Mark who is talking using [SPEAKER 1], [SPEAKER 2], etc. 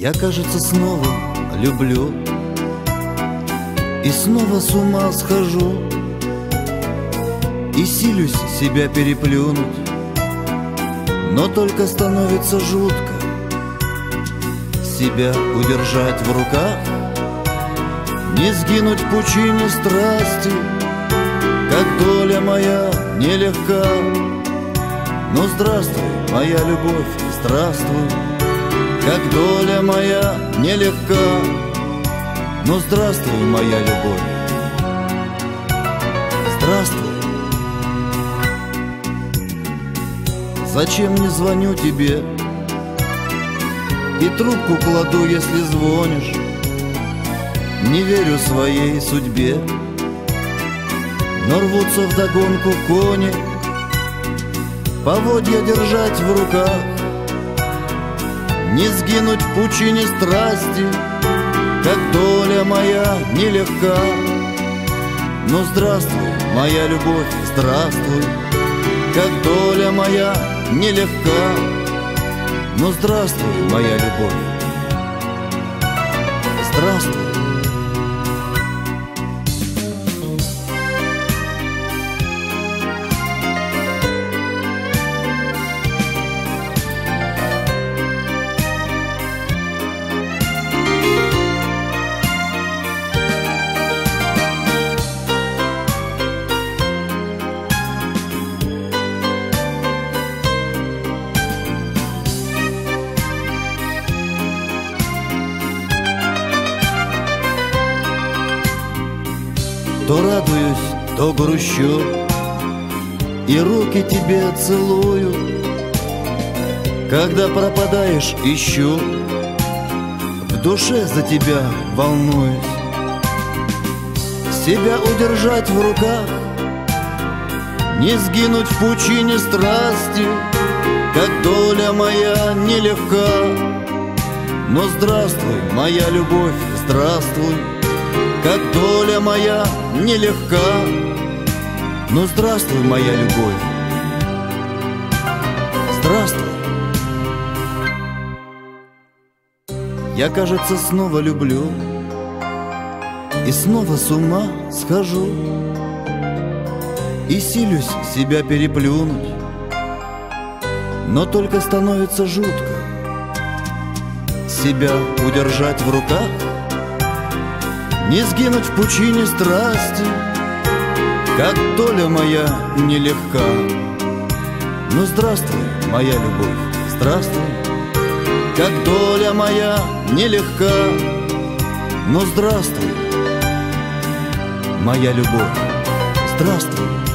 [SPEAKER 1] Я, кажется, снова люблю И снова с ума схожу И силюсь себя переплюнуть. Но только становится жутко Себя удержать в руках Не сгинуть в пучине страсти Как доля моя нелегка. Ну здравствуй, моя любовь, здравствуй как доля моя нелегка Ну здравствуй, моя любовь. Здравствуй. Зачем не звоню тебе? И трубку кладу, если звонишь. Не верю своей судьбе. Но рвутся вдогонку кони. Поводья держать в руках не сгинуть в пучине страсти, Как доля моя нелегка. Но здравствуй, моя любовь, здравствуй, Как доля моя нелегка. Но здравствуй, моя любовь, здравствуй. То радуюсь, то грущу И руки тебе целую. Когда пропадаешь, ищу В душе за тебя волнуюсь. Себя удержать в руках Не сгинуть в пучине страсти Как доля моя нелегка. Но здравствуй, моя любовь, здравствуй как доля моя нелегка. Ну здравствуй, моя любовь, здравствуй. Я, кажется, снова люблю И снова с ума схожу И силюсь себя переплюнуть Но только становится жутко Себя удержать в руках не сгинуть в пучине страсти, Как доля моя нелегка. Ну здравствуй, моя любовь, здравствуй, Как доля моя нелегка. Ну здравствуй, моя любовь, здравствуй.